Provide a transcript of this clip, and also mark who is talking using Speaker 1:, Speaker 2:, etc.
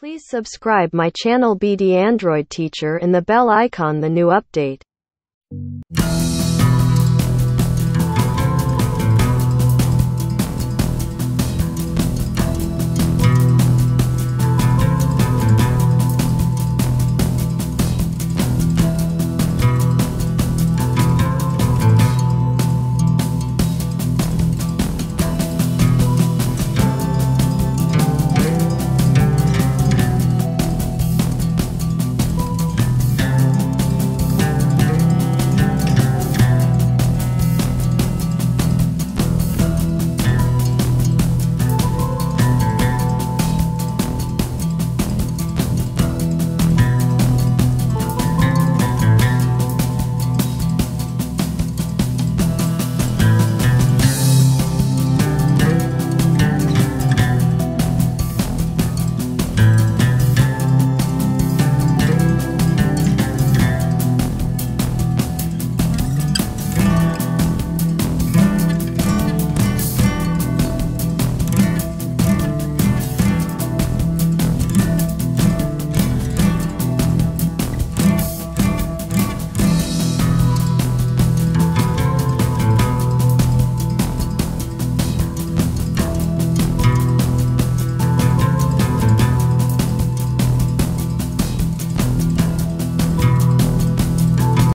Speaker 1: Please subscribe my channel BD Android Teacher and the bell icon the new update.